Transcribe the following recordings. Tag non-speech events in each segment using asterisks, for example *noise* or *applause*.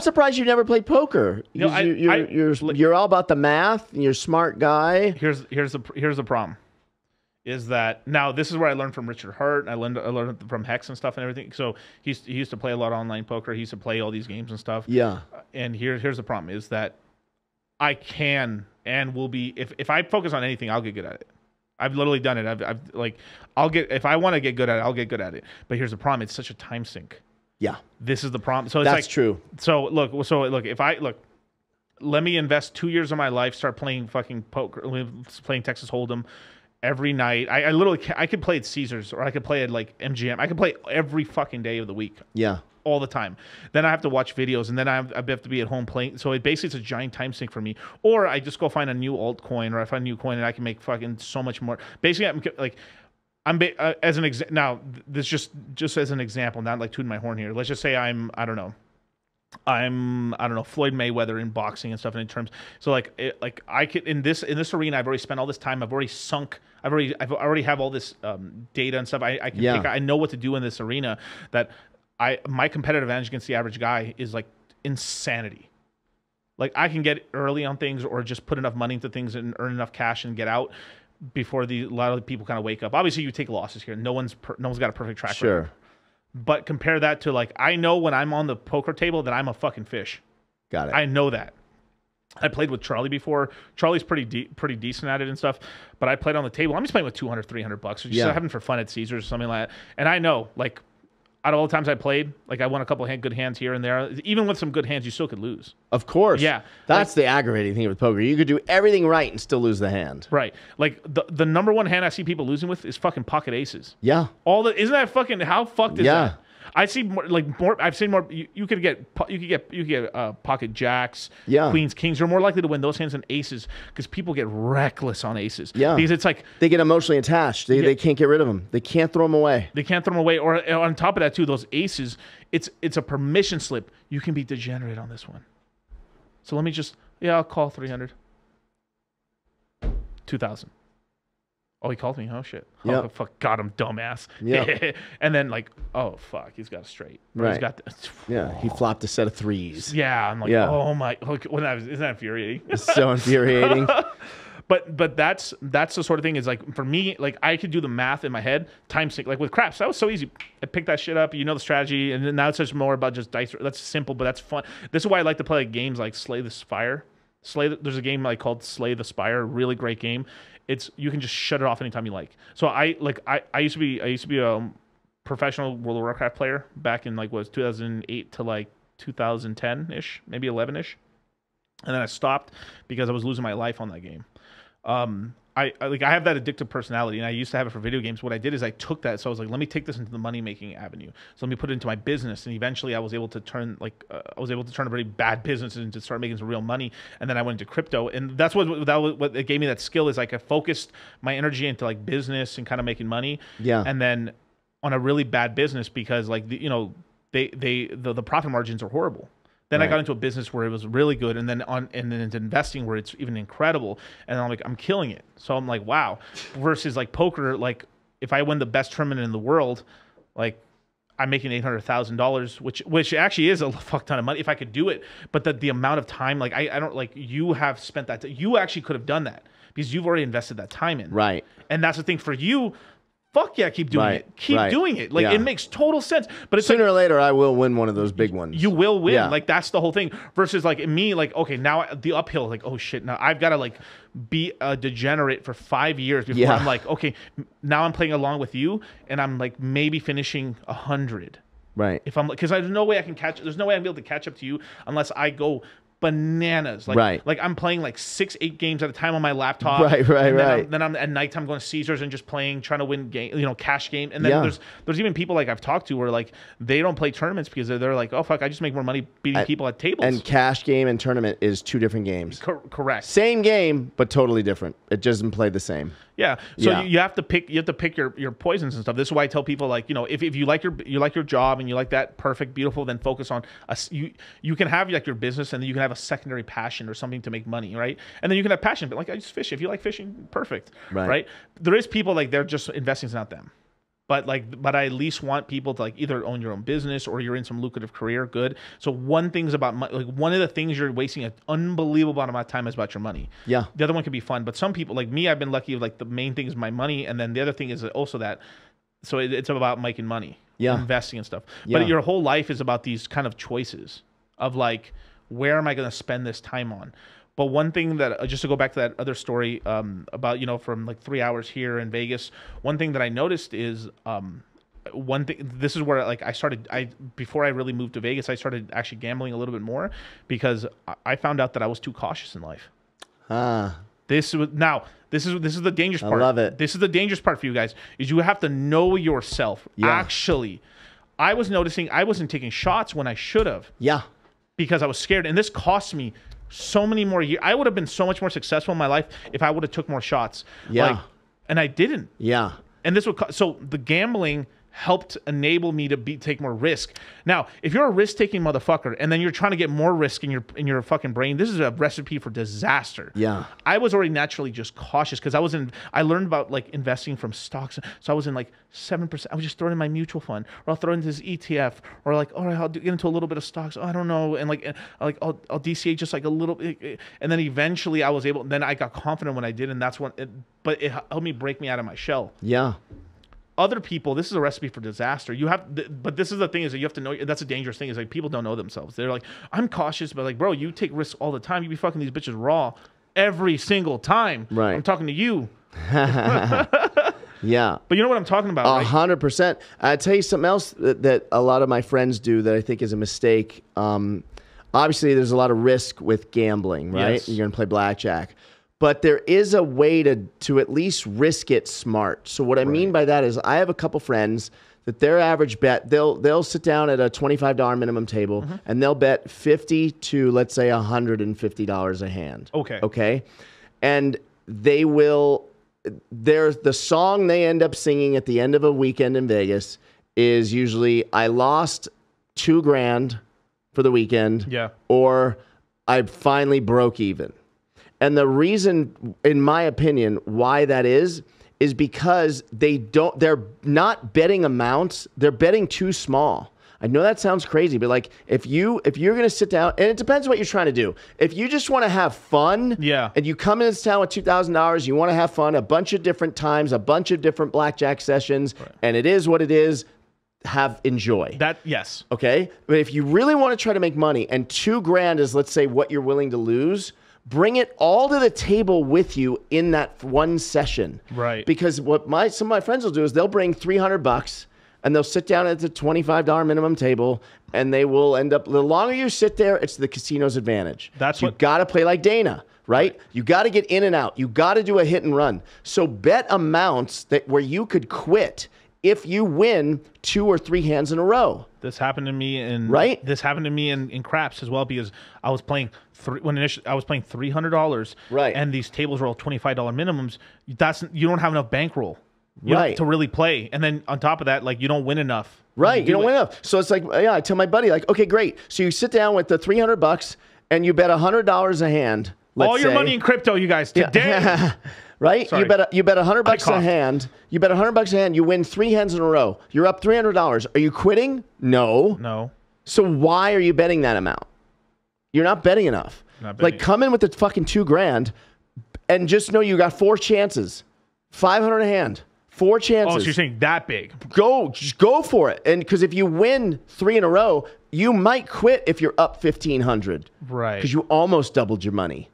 I'm surprised you never played poker. No, because I- you, you're, I- you're, you're all about the math. And you're a smart guy. here's here's the here's the problem is that now this is where I learned from Richard Heart I learned I learned from Hex and stuff and everything. So he used, he used to play a lot of online poker. He used to play all these games and stuff. Yeah. Uh, and here here's the problem is that I can and will be if if I focus on anything, I'll get good at it. I've literally done it. I've, I've like I'll get if I want to get good at it, I'll get good at it. But here's the problem: it's such a time sink. Yeah. This is the problem. So it's That's like true. so look, so look, if I look, let me invest two years of my life, start playing fucking poker, playing Texas Hold'em every night. I, I literally, I could play at Caesars or I could play at like MGM. I could play every fucking day of the week, Yeah. all the time. Then I have to watch videos, and then I have, I have to be at home playing. So it basically it's a giant time sink for me. Or I just go find a new altcoin, or I find a new coin, and I can make fucking so much more. Basically, I'm like. I'm ba- uh, as an exa- now. This just just as an example, not like tooting my horn here. Let's just say I'm I don't know. I'm I don't know Floyd Mayweather in boxing and stuff. And in terms, so like it, like I could in this in this arena, I've already spent all this time. I've already sunk. I've already I've already have all this um, data and stuff. I, I can Yeah. I know what to do in this arena. That I my competitive advantage against the average guy is like insanity. Like I can get early on things or just put enough money into things and earn enough cash and get out before the a lot of the people kind of wake up. Obviously, you take losses here. No one's per, no one's got a perfect track record. Sure. But compare that to like I know when I'm on the poker table that I'm a fucking fish. Got it. I know that. I played with Charlie before. Charlie's pretty de- pretty decent at it and stuff. But I played on the table. I'm just playing with 200, 300 bucks. Just Yeah. having for fun at Caesars or something like that. And I know, like, out of all the times I played, like I won a couple hand, good hands here and there. Even with some good hands, you still could lose. of course. Yeah. That's the aggravating thing with poker. You could do everything right and still lose the hand. Right. Like the the number one hand I see people losing with is fucking pocket aces. Yeah. All the isn't that fucking how fucked is Yeah. that? I see more like more. I've seen more. You, you could get you could get you could get uh, pocket jacks, Yeah. queens, kings. You're more likely to win those hands than aces because people get reckless on aces. Yeah. because it's like They get emotionally attached. They, they can't get rid of them. They can't throw them away. they can't throw them away. Or on top of that too, those aces. It's it's a permission slip. You can be degenerate on this one. So let me just yeah, I'll call three hundred. Two thousand. Oh, he called me. Oh shit. Oh fuck. Got him, dumbass. Yep. *laughs* and then like, oh fuck, he's got a straight. Or He's Right. got. The, Yeah. He flopped a set of threes. Yeah, I'm like, Yeah. oh my, look, well, that, isn't that infuriating? It's so *laughs* infuriating. but but that's that's the sort of thing is like for me, like I could do the math in my head, time sink, like with craps, that was so easy. I picked that shit up, you know the strategy, and then now it's just more about just dice. That's simple, but that's fun. This is why I like to play games like Slay the Spire. Slay. The, there's a game like called Slay the Spire, really great game. It's you can just shut it off anytime you like. So I like I, I used to be I used to be a um, professional World of Warcraft player back in like was 2008 to like 2010 ish, maybe 11 ish, and then I stopped because I was losing my life on that game. Um, I, I like I have that addictive personality, and I used to have it for video games. What I did is I took that, so I was like, let me take this into the money making avenue. So let me put it into my business, and eventually I was able to turn like uh, I was able to turn a very bad business into start making some real money. And then I went into crypto, and that's what that was what it gave me that skill is like I focused my energy into like business and kind of making money. Yeah. And then on a really bad business because like the, you know they they the, the profit margins are horrible. Then I got into a business where it was really good, and then on and then into investing where it's even incredible, and I'm like I'm killing it. So I'm like wow. Versus like poker, like if I win the best tournament in the world, like I'm making eight hundred thousand dollars, which which actually is a *laughs* fuck ton of money if I could do it. But the the amount of time, like I, I don't like you have spent that. you actually could have done that because you've already invested that time in. right. And that's the thing for you. Fuck yeah, keep doing Right, it. Keep right. doing it. Like Yeah. it makes total sense. But Sooner like or later, I will win one of those big ones. you will win. Yeah. Like that's the whole thing. Versus like me, like okay, now the uphill, like oh shit, now I've got to like be a degenerate for five years before Yeah. I'm like okay, now I'm playing along with you, and I'm like maybe finishing a hundred. right. If I'm because there's no way I can catch. There's no way I'm able to catch up to you unless I go bananas. Like, Right. Like I'm playing like six, eight games at a time on my laptop. Right, right, and then right. I'm, then I'm at nighttime going to Caesars and just playing, trying to win game, you know, cash game. And then Yeah. there's there's even people like I've talked to where like they don't play tournaments because they're, they're like, oh fuck, I just make more money beating people at tables. And cash game and tournament is two different games. Cor- correct. Same game, but totally different. It doesn't play the same. Yeah. So Yeah. You, you have to pick you have to pick your, your poisons and stuff. This is why I tell people like, you know, if, if you like your you like your job and you like that perfect, beautiful, then focus on a, you you can have like your business and then you can have a secondary passion or something to make money, right? And then you can have passion, but like I just fish. If you like fishing, perfect. Right. Right. There is people like they're just investing is not them. but like but I at least want people to like either own your own business or you're in some lucrative career. Good. So one thing's about mo- like one of the things you're wasting an unbelievable amount of time is about your money. Yeah. The other one can be fun, but some people like me, I've been lucky. Like the main thing is my money, and then the other thing is also that. So it, it's about making money, Yeah. investing and stuff. Yeah. But your whole life is about these kind of choices of like, where am I going to spend this time on? But one thing that uh, just to go back to that other story um, about you know from like three hours here in Vegas, one thing that I noticed is um, one thing. This is where like I started. I before I really moved to Vegas, I started actually gambling a little bit more because I- I found out that I was too cautious in life. Ah, This was now. This is this is the dangerous part. love it. This is the dangerous part for you guys. Is you have to know yourself. Yeah. Actually, I was noticing I wasn't taking shots when I should have yeah. Because I was scared, and this cost me so many more years. I would have been so much more successful in my life if I would have took more shots. Yeah. Like, and I didn't. Yeah. And this would co- so the gambling helped enable me to be take more risk. Now, if you're a risk taking motherfucker and then you're trying to get more risk in your in your fucking brain, this is a recipe for disaster. Yeah. I was already naturally just cautious because I was in I learned about like investing from stocks. So I was in like seven percent. I was just throwing in my mutual fund, or I'll throw into this ETF, or like, all right, I'll do, get into a little bit of stocks. Oh, I don't know, and like, uh, like I'll, I'll DCA just like a little, bit, and then eventually I was able. Then I got confident when I did, and that's when. It, but it helped me break me out of my shell Yeah. Other people this is a recipe for disaster you have but this is the thing is that you have to know that's a dangerous thing is like people don't know themselves they're like i'm cautious but like bro you take risks all the time you be fucking these bitches raw every single time Right. i'm talking to you *laughs* Yeah. but you know what i'm talking about A hundred percent. I tell you something else that, that a lot of my friends do that I think is a mistake. Um, obviously, there's a lot of risk with gambling, right? Yes. You're going to play blackjack, but there is a way to to at least risk it smart. So what I mean by that is, I have a couple friends that their average bet they'll they'll sit down at a twenty five dollar minimum table Mm-hmm. and they'll bet fifty to let's say hundred and fifty dollars a hand. Okay. Okay, and they will there's the song they end up singing at the end of a weekend in Vegas is usually I lost two grand for the weekend. Yeah. Or I finally broke even. And the reason, in my opinion, why that is, is because they don't, they're not betting amounts, they're betting too small. I know that sounds crazy, but like if you if you're gonna sit down, and it depends what you're trying to do. If you just want to have fun, Yeah. and you come into town with two thousand dollars, you want to have fun, a bunch of different times, a bunch of different blackjack sessions, and it is what it is. Have enjoy. that yes Okay. But if you really want to try to make money and two grand is, let's say, what you're willing to lose, bring it all to the table with you in that one session. Right. Because what my some of my friends will do is they'll bring 300 bucks and they'll sit down at the $25 minimum table and they will end up, the longer you sit there, it's the casino's advantage. That's you what- got to play like Dana. Right? You got to get in and out. You got to do a hit and run. So bet amounts that where you could quit if you win two or three hands in a row. This happened to me in Right? This happened to me in, in craps as well because I was playing three when initially I was playing three hundred dollars. Right. And these tables were all twenty five dollar minimums. That's you don't have enough bankroll. Right. to really play, and then on top of that, like you don't win enough. Right. You Do don't it. win enough. So it's like, yeah, I tell my buddy, like, okay, great. So you sit down with the 300 bucks and you bet $100 a hand. let's All your say, money in crypto, you guys today. *laughs* right? Sorry. You bet, you bet 100 bucks a hand. You bet 100 bucks a hand. You win three hands in a row. You're up $300. Are you quitting? No. no. So why are you betting that amount? You're not betting enough. Not betting. like, come in with the fucking two grand and just know you got four chances. 500 a hand. Four chances Oh, so you're saying that big? go just go for it and because if you win three in a row you might quit if you're up 1500 Right. because you almost doubled your money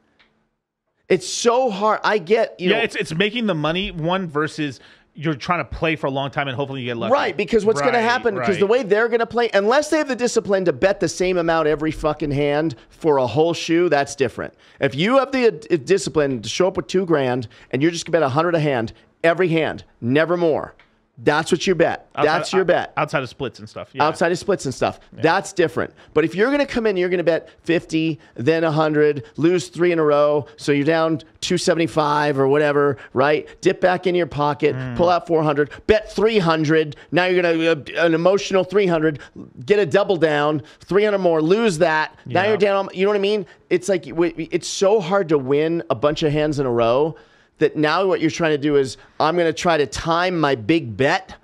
it's so hard i get you yeah, know it's it's making the money one versus you're trying to play for a long time and hopefully you get lucky. right because what's going to happen because right. the way they're going to play unless they have the discipline to bet the same amount every fucking hand for a whole shoe that's different if you have the uh, discipline to show up with two grand and you're just going to bet a 100 a hand every hand never more that's what you bet Outside- that's your bet outside of splits and stuff. Yeah. outside of splits and stuff. That's different. But if you're going to come in, you're going to bet 50, then 100, lose three in a row, so you're down 275 or whatever, right? Dip back in your pocket, Hmm. pull out 400, bet 300. Now you're going to uh, an emotional 300, get a double down, 300 more, lose that. Now Yeah. you're down. You know what I mean? It's like it's so hard to win a bunch of hands in a row that now what you're trying to do is I'm going to try to time my big bet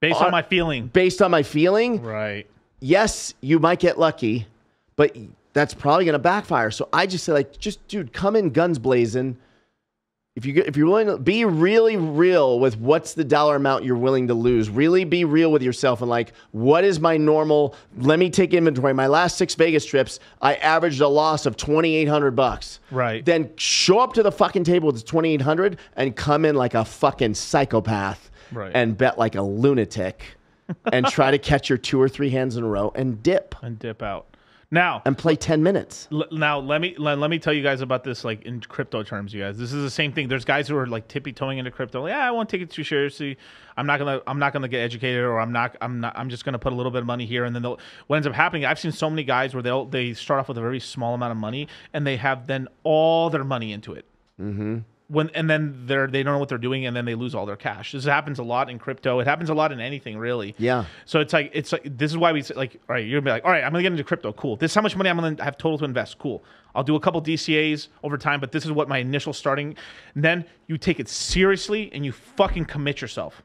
Based on my feeling. based on my feeling, Right. yes, you might get lucky, but that's probably going to backfire. So I just say, like, just dude, come in guns blazing. If you if you're willing to be really real with what's the dollar amount you're willing to lose, really be real with yourself and like, what is my normal? Let me take inventory. My last six Vegas trips, I averaged a loss of twenty eight hundred bucks. Right. Then show up to the fucking table with twenty eight hundred and come in like a fucking psychopath. Right. And bet like a lunatic. and try to catch your two or three hands in a row and dip And dip out. Now, and play 10 minutes. L- now let me let, let me tell you guys about this like in crypto terms you guys. This is the same thing. There's guys who are like tippy toeing into crypto. Yeah i won't take it too seriously. I'm not gonna i'm not gonna get educated or i'm not i'm not i'm just gonna put a little bit of money here. And then they'll what ends up happening i've seen so many guys where they'll they start off with a very small amount of money and they have then all their money into it. Mm-hmm. When and then they're they don't know what they're doing and then they lose all their cash. This happens a lot in crypto. It happens a lot in anything really. Yeah. so it's like it's like this is why we say like all right you're gonna be like all right I'm gonna get into crypto. Cool. This is how much money I'm gonna have total to invest. Cool. I'll do a couple DCAs over time but this is what my initial starting and then you take it seriously and you fucking commit yourself.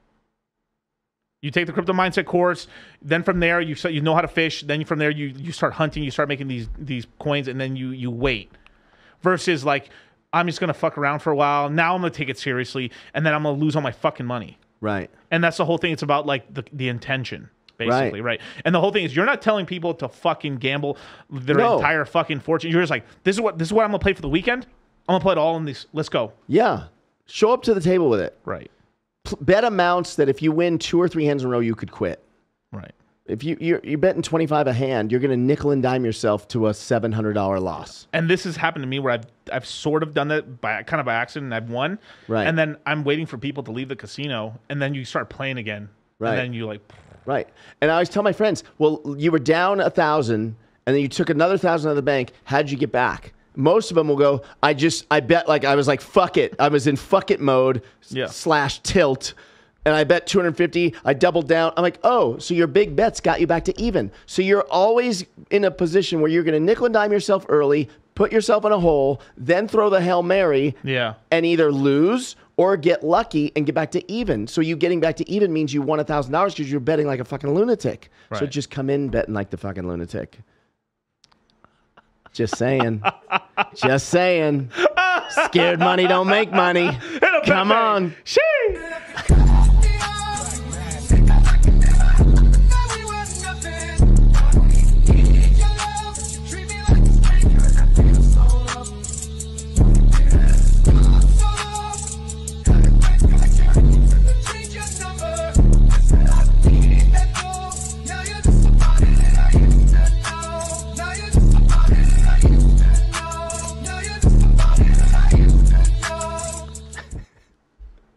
You take the crypto mindset course then from there you you know how to fish then from there you you start hunting you start making these these coins and then you you wait. Versus like I'm just gonna fuck around for a while now I'm gonna take it seriously and then I'm gonna lose all my fucking money Right. and that's the whole thing. It's about like the, the intention, basically, Right. right. And the whole thing is you're not telling people to fucking gamble their No. entire fucking fortune. You're just like, this is what this is what I'm gonna play for the weekend. I'm gonna play it all in these. Let's go. Yeah. Show up to the table with it. Right. P- bet amounts that if you win two or three hands in a row, you could quit. Right. If you, you're, you're betting 25 a hand, you're going to nickel and dime yourself to a $700 loss. And this has happened to me where I've I've sort of done that by kind of by accident. and I've won, Right. And then I'm waiting for people to leave the casino, and then you start playing again, Right. And then you like, Right. And I always tell my friends, well, you were down a thousand and then you took another thousand out of the bank. How'd you get back? Most of them will go, I just, I bet like, I was like, fuck it. I was in fuck it mode Yeah. slash tilt. And I bet 250. I doubled down. I'm like, oh, so your big bets got you back to even. So you're always in a position where you're going to nickel and dime yourself early, put yourself in a hole, then throw the Hail Mary yeah, and either lose or get lucky and get back to even. So you getting back to even means you won a thousand dollars because you're betting like a fucking lunatic. So just come in betting like the fucking lunatic. Just saying. *laughs* just saying. Scared money don't make money. Come on. Shee!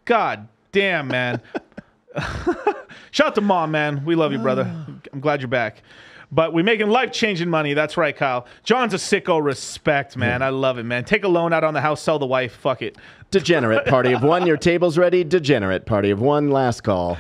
God damn, man. *laughs* Shout out to mom, man. We love you, mm. brother. I'm glad you're back. But we're making life changing money. That's right, Kyle. John's a sicko. Respect, man. I love it, man. Take a loan out on the house, sell the wife. Fuck it. Degenerate party of one. Your table's ready. Degenerate party of one. Last call.